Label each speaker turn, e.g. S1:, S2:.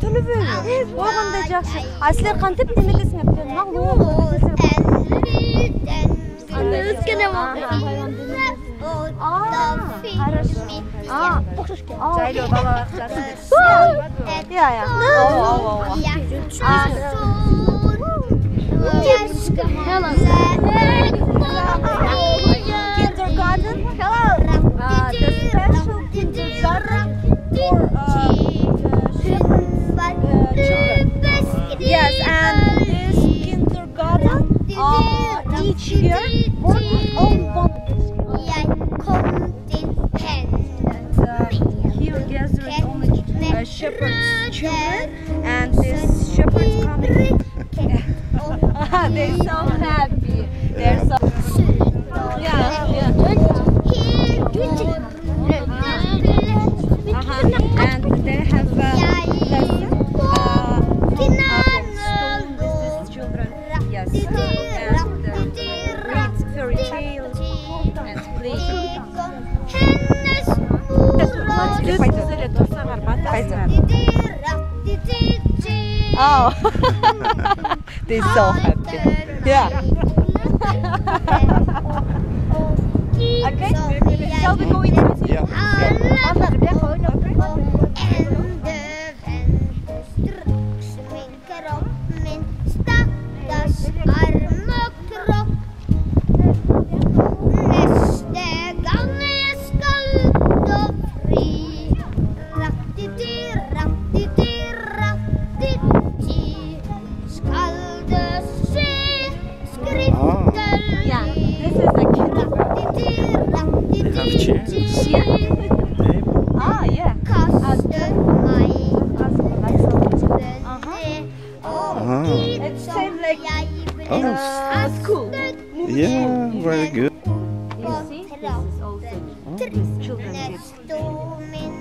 S1: төлөбөйбү койгондой жакшы а силер кантип немелесиңер билем маглум
S2: Өткене
S1: жайлоо бала бакчасы иә иә ооба ооба each year here only shepherds children and this shepherds coming they're so happy they're so oh. They're so happy yeah ah yeah.
S3: Ah.
S1: it's same like
S3: Oh,
S1: uh, school
S3: yeah, very good.
S1: you see? This is also children kids
S2: Sto min